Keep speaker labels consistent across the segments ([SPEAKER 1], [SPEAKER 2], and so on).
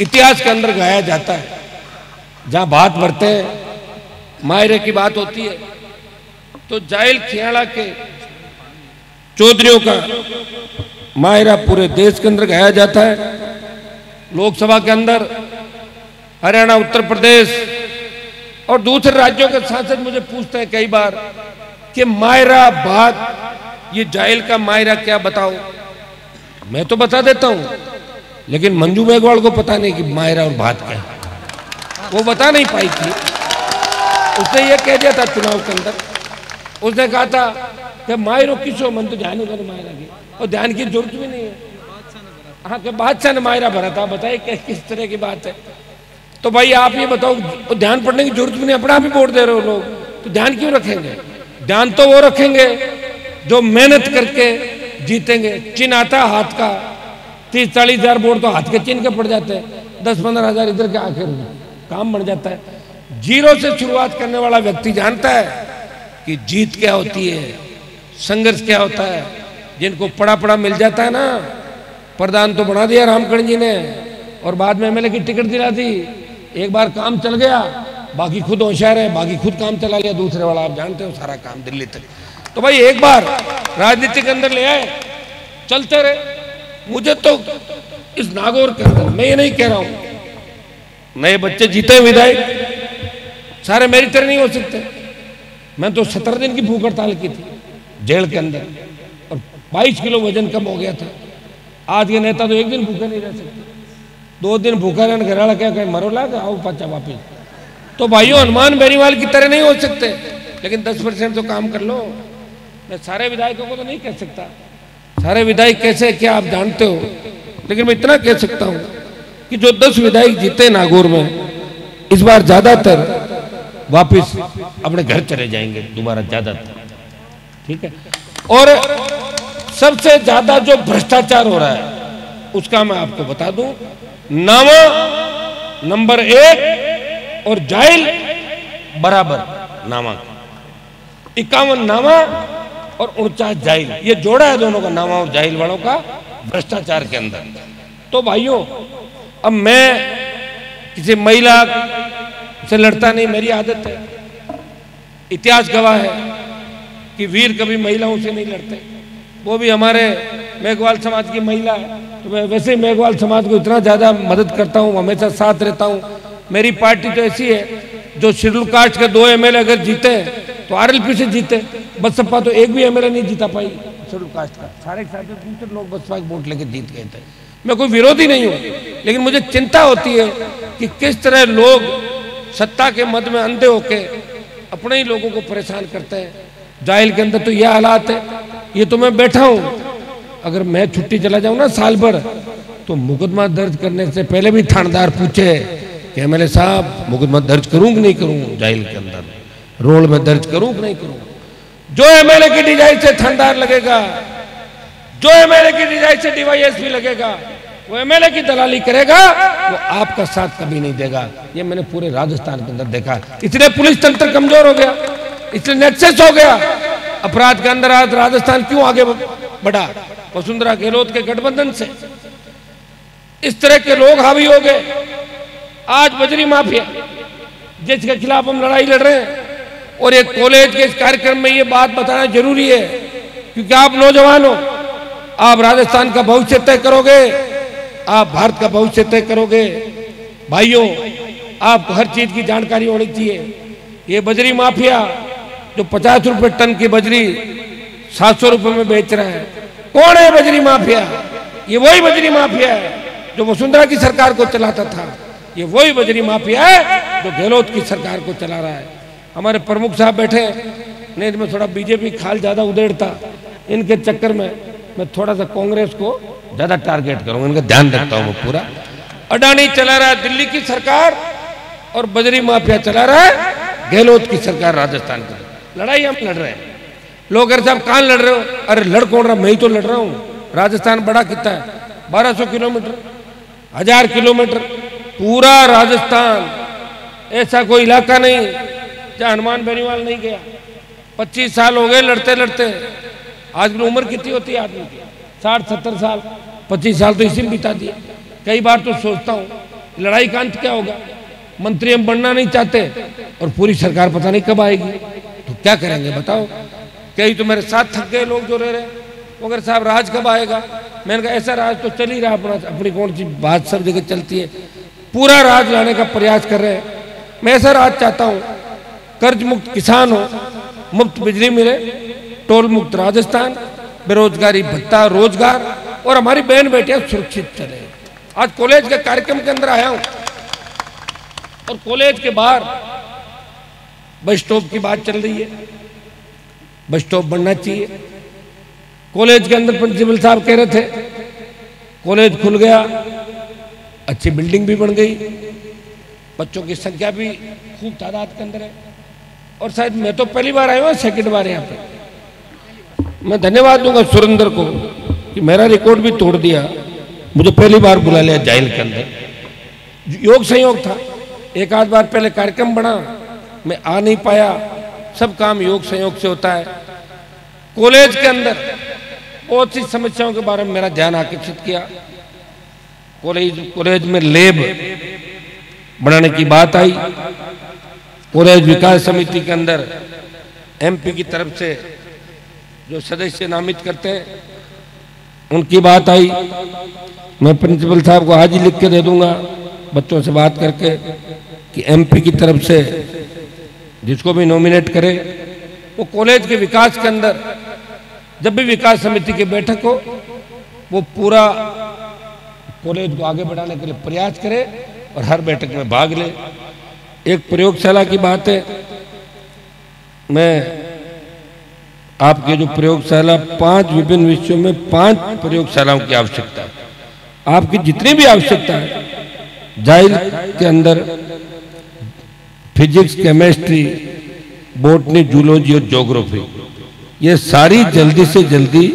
[SPEAKER 1] इतिहास के अंदर गाया जाता है। जहाँ बात बढ़ते हैं, मायरे की बात होती है तो जाइल खियाड़ा के चौधरियों का मायरा पूरे देश के अंदर गाया जाता है। लोकसभा के अंदर, हरियाणा, उत्तर प्रदेश और दूसरे राज्यों के सांसद मुझे पूछते हैं कई बार कि मायरा बात, ये जाइल का मायरा क्या बताओ? मैं तो बता देता हूँ। लेकिन मंजू मेघवाल को पता नहीं कि मायरा और बात क्या है। वो बता नहीं पाई थी। उसने ये कह दिया था चुनाव के अंदर। उसने कहा था कि मायरो किसो मन तो ध्यान कर मायरा की। और ध्यान की ज़रूरत भी नहीं है। हाँ के बादशाह ने मायरा भरा था, बताइए किस तरह की बात है। तो भाई आप ये बताओ ध्यान पढ़ने की ज़रूरत भी नहीं, अपना भी वोट दे रहे हो लोग। तो ध्यान क्यों रखेंगे? ध्यान तो वो रखेंगे, जो मेहनत करके जीतेंगे चिन्ह आता हाथ का तीस, चालीस हज़ार वोट तो हाथ के चिन्ह के पड़ जाते हैं। दस, पंद्रह हज़ार इधर के आखिर में काम बन जाता है। ज़ीरो से शुरुआत करने वाला व्यक्ति जानता है कि जीत क्या होती है, संघर्ष क्या होता है। जिनको पड़ा पड़ा मिल जाता है ना प्रधान तो बना दिया रामकरण जी ने और बाद में एमएलए की टिकट दिला दी। एक बार काम चल गया, बाकी खुद होशियार है, बाकी खुद काम चला लिया, दूसरे वाला आप जानते हो, सारा काम दिल्ली तक। तो भाई एक बार राजनीति के अंदर ले आए, चलते रहे। मुझे तो इस नागौर के अंदर मैं ये नहीं कह रहा हूँ। नए बच्चे जीते विधायक सारे मेरी तरह नहीं हो सकते। मैं तो सत्रह दिन की भूख हड़ताल की थी, जेल के अंदर। और 22 किलो वज़न कम हो गया था। आज के नेता तो एक दिन भूखे नहीं रह सकते। दो दिन भूखा रहने घर क्या कहीं मरो ला आओ पाचा वापिस। तो भाइयों, हनुमान बेरीवाल की तरह नहीं हो सकते। लेकिन दस परसेंट तो काम कर लो। मैं सारे विधायकों को तो नहीं कह सकता। सारे विधायक कैसे क्या आप जानते हो? लेकिन मैं इतना कह सकता हूँ कि जो दस विधायक जीते नागौर में, इस बार ज़्यादातर वापिस अपने घर चले जाएँगे, दोबारा ज़्यादातर। ठीक है? और सबसे ज़्यादा जो भ्रष्टाचार हो रहा है, उसका मैं आपको बता दूँ, नामा नंबर एक और जाइल बराबर नामा। इक्यावन नामा और उनचास जाइल ये जोड़ा है दोनों का, नामा और जाहिल वालों का भ्रष्टाचार के अंदर। तो भाइयों, अब मैं किसी महिला से लड़ता नहीं, मेरी आदत है। इतिहास गवाह है कि वीर कभी महिलाओं से नहीं लड़ते। वो भी हमारे मेघवाल समाज की महिला है। तो मैं वैसे मेघवाल समाज को इतना ज़्यादा मदद करता हूँ, हमेशा साथ रहता हूँ। मेरी पार्टी तो ऐसी है, जो शेड्यूल कास्ट के दो एमएलए अगर जीते तो आरएलपी से जीते। बसपा तो एक भी एमएलए नहीं जीता पाई। शेड्यूल कास्ट का। सारे सारे दूसरे लोग बसपा के वोट लेके जीत गए थे। मैं कोई विरोधी नहीं हूँ, लेकिन मुझे चिंता होती है कि किस तरह लोग सत्ता के मद में अंधे होके अपने ही लोगों को परेशान करते हैं। जाहिल के अंदर तो यह हालात है। ये तो मैं बैठा हूँ। अगर मैं छुट्टी चला जाऊँ ना साल भर तो मुकदमा दर्ज करने से पहले भी थानेदार पूछे कि एमएलए साहब, मुकदमा दर्ज करूँ कि नहीं करूँ जाइल के अंदर? रोल में दर्ज करूँ कि नहीं करूँ? जो एमएलए की डिज़ाइन से थानेदार लगेगा, जो एमएलए की डिज़ाइन से डीवाईएसपी लगेगा, वो एमएलए की दलाली करेगा, वो आपका साथ कभी नहीं देगा। ये मैंने पूरे राजस्थान के अंदर देखा। इसलिए पुलिस तंत्र कमज़ोर हो गया। इसलिए नेक्सेस हो गया। अपराध के अंदर आज राजस्थान क्यों आगे बढ़ा? वसुंधरा गहलोत के गठबंधन से। इस तरह के लोग हावी हो गए। आज बजरी माफिया, जिसके खिलाफ हम लड़ाई लड़ रहे हैं और एक कॉलेज के इस कार्यक्रम में ये बात बताना ज़रूरी है, क्योंकि आप नौजवान हो, आप राजस्थान का भविष्य तय करोगे, आप भारत का भविष्य तय करोगे। भाइयों, आपको हर चीज़ की जानकारी होनी चाहिए। ये बजरी माफिया, जो पचास रुपए टन की बजरी सात सौ रुपए में बेच रहा है, कौन है बजरी माफिया? ये वही बजरी माफिया है, जो वसुंधरा की सरकार को चलाता था। ये वही बजरी माफिया है, जो गहलोत की सरकार को चला रहा है। हमारे प्रमुख साहब बैठे नहीं मैं थोड़ा बीजेपी खाल ज़्यादा उदेड़ता इनके चक्कर में मैं थोड़ा सा कांग्रेस को ज़्यादा टारगेट करूँगा। इनका ध्यान रखता हूँ पूरा। अडानी चला रहा है दिल्ली की सरकार और बजरी माफिया चला रहा है गहलोत की सरकार राजस्थान की। लड़ाई हम लड़ रहे हैं। लोग अरे साहब कहाँ लड़ रहे हो? अरे लड़ कौन रहा? मैं ही तो लड़ रहा हूँ। राजस्थान बड़ा कितना है? बारह सौ किलोमीटर। हज़ार किलोमीटर। पूरा राजस्थान। ऐसा कोई इलाका नहीं। जहाँ हनुमान बेनीवाल नहीं गया? पच्चीस साल हो गए लड़ते लड़ते। आज की उम्र कितनी होती है आदमी की? साठ, सत्तर साल। पच्चीस साल तो इसी में बिता दिए कई बार तो सोचता हूँ, लड़ाई का अंत क्या होगा? मंत्री हम बनना नहीं चाहते और पूरी सरकार पता नहीं कब आएगी। तो क्या करेंगे बताओ? कई तो मेरे साथ थक गए लोग जो रह रहे मगर साहब, राज कब आएगा? मैंने कहा, ऐसा राज तो चल ही रहा अपना अपनी कौन सी बात सब जगह चलती है। पूरा राज लाने का प्रयास कर रहे हैं। मैं ऐसा राज चाहता हूँ कर्ज मुक्त किसान हो, मुफ़्त बिजली मिले, टोल मुक्त राजस्थान, बेरोजगारी भत्ता, रोज़गार, और हमारी बहन बेटियाँ सुरक्षित चले। आज कॉलेज के कार्यक्रम के अंदर आया हूँ, और कॉलेज के बाहर बस स्टॉप की बात चल रही है। बस स्टॉप बनना चाहिए। कॉलेज के अंदर प्रिंसिपल साहब कह रहे थे, कॉलेज खुल गया, अच्छी बिल्डिंग भी बन गई, बच्चों की संख्या भी खूब तादाद के अंदर है। और शायद मैं तो पहली बार आया हूँ सेकंड बार यहाँ पे। मैं धन्यवाद दूँगा सुरेंद्र को कि मेरा रिकॉर्ड भी तोड़ दिया। मुझे पहली बार बुला लिया जाइल के अंदर। योग संयोग था। एक आध बार पहले कार्यक्रम बना। मैं आ नहीं पाया। सब काम योग संयोग से होता है। कॉलेज के अंदर बहुत सी समस्याओं के बारे में मेरा ध्यान आकर्षित किया। कॉलेज कॉलेज में लेब बनाने की बात आई। कॉलेज विकास समिति के अंदर एमपी की तरफ़ से जो सदस्य नामित करते हैं, उनकी बात आई। मैं प्रिंसिपल साहब को आज ही लिख के दे दूँगा, बच्चों से बात करके, कि एमपी की तरफ़ से जिसको भी नॉमिनेट करे, वो कॉलेज के विकास के अंदर, जब भी विकास समिति की बैठक हो, वो पूरा कॉलेज को आगे बढ़ाने के लिए प्रयास करे और हर बैठक में भाग ले। एक प्रयोगशाला की बात है। मैं आपके जो प्रयोगशाला, पाँच विभिन्न विषयों में पाँच प्रयोगशालाओं की आवश्यकता है। आपकी जितनी भी आवश्यकता है जाइल के अंदर फिजिक्स, केमिस्ट्री, बोटनी, जूलॉजी और जोग्राफी ये सारी जल्दी से जल्दी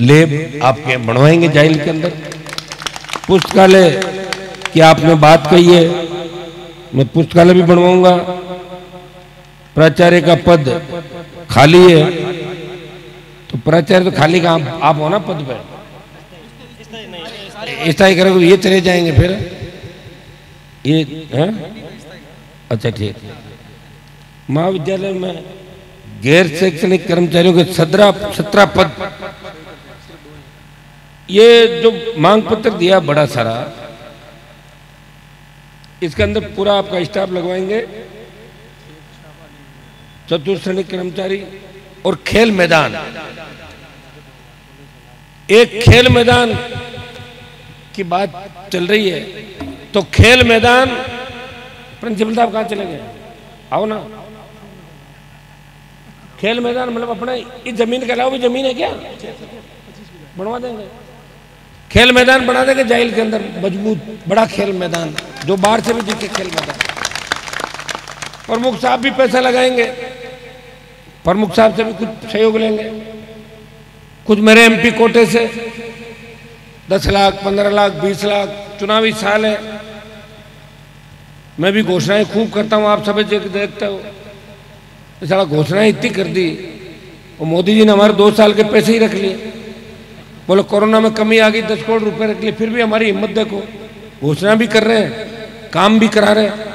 [SPEAKER 1] लेब आपके बनवाएँगे जाइल के अंदर। पुस्तकालय की आपने बात कही है मैं पुस्तकालय भी बनवाऊँगा। प्राचार्य का पद खाली है। तो प्राचार्य तो खाली का आप, हो ना पद पर स्थायी करेंगे ये चले जाएँगे फिर। ये है? अच्छा ठीक। महाविद्यालय में गैर शैक्षणिक कर्मचारियों के सत्रह सत्रह पद। ये जो मांग पत्र दिया बड़ा सारा इसके अंदर पूरा आपका स्टाफ लगवाएँगे। चतुर्थ कर्मचारी और खेल मैदान। एक खेल मैदान की बात चल रही है तो खेल मैदान प्रिंसिपल साहब कहाँ चले गए? आओ ना। खेल मैदान मतलब अपना इस ज़मीन के अलावा भी ज़मीन है क्या? बनवा देंगे। खेल मैदान बना देंगे जाइल के अंदर, मज़बूत, बड़ा खेल मैदान। जो बाहर से भी दिखे खेल मैदान। प्रमुख साहब भी पैसा लगाएँगे। प्रमुख साहब से भी कुछ सहयोग लेंगे। कुछ मेरे एमपी कोटे से दस लाख, पंद्रह लाख, बीस लाख चुनावी साल है। मैं भी घोषणाएँ खूब करता हूँ, आप सब देखते हो। सारा घोषणाएँ इतनी कर दी। और मोदी जी ने हमारे दो साल के पैसे ही रख लिए। बोलो, कोरोना में कमी आ गई, दस करोड़ रुपए रख लिए, फिर भी हमारी हिम्मत देखो। घोषणा भी कर रहे हैं। काम भी करा रहे हैं।